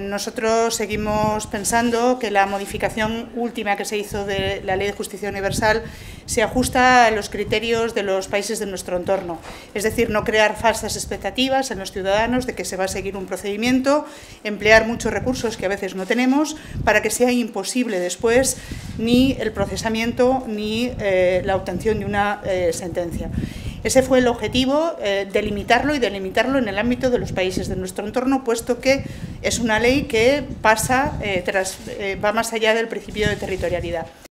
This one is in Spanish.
Nosotros seguimos pensando que la modificación última que se hizo de la Ley de Justicia Universal se ajusta a los criterios de los países de nuestro entorno. Es decir, no crear falsas expectativas en los ciudadanos de que se va a seguir un procedimiento, emplear muchos recursos que a veces no tenemos para que sea imposible después ni el procesamiento ni eh, la obtención de una eh, sentencia. Ese fue el objetivo, eh, delimitarlo y delimitarlo en el ámbito de los países de nuestro entorno, puesto que es una ley que pasa, eh, tras, eh, va más allá del principio de territorialidad.